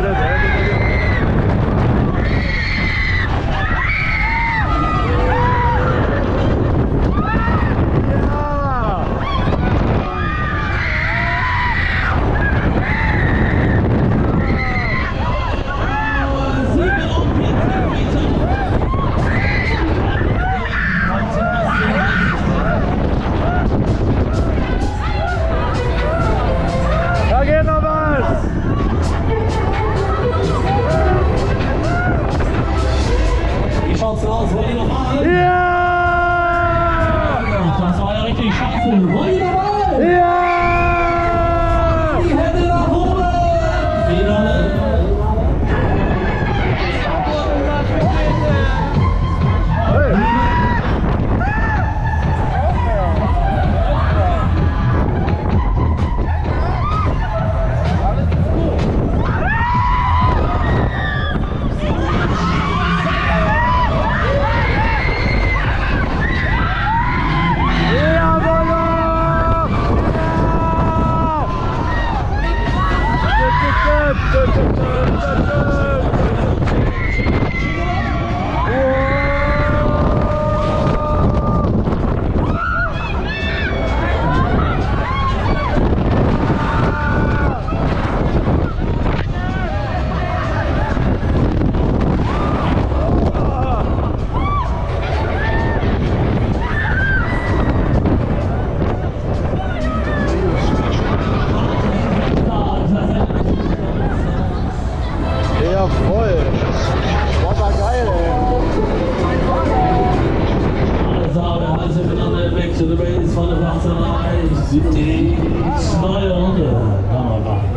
Pereira. full. To the race for the butterflies. Smile on the number.